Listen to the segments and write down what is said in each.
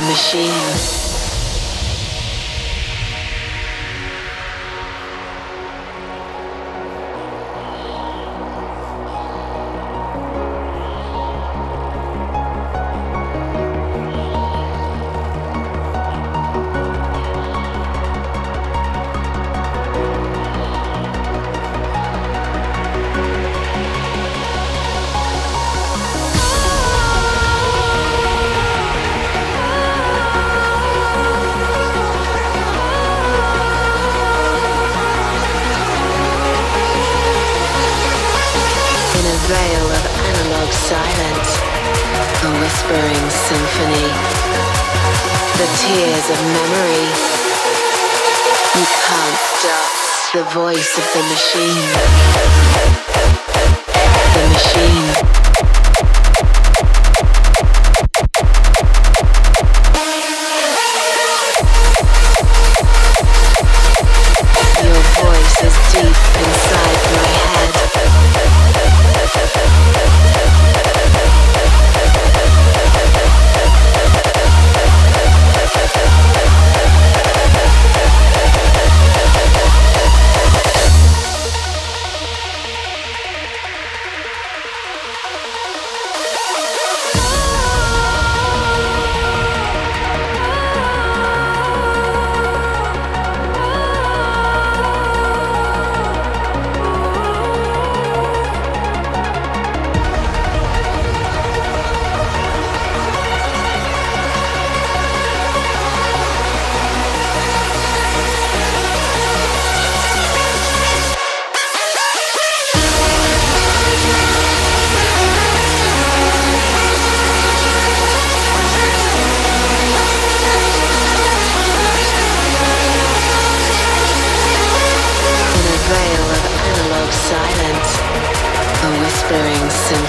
the machine. of silence, a whispering symphony, the tears of memory. You can't stop the voice of the machine. The machine.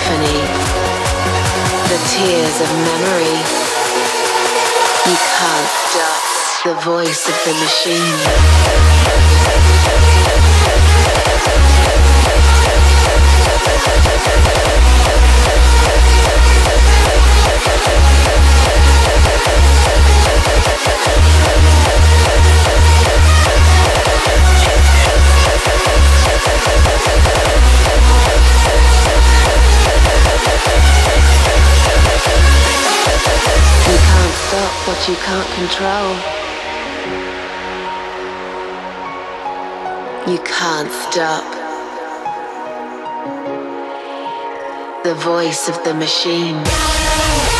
Symphony. The tears of memory. You can't stop the voice of the machine. Stop what you can't control. You can't stop the voice of the machine.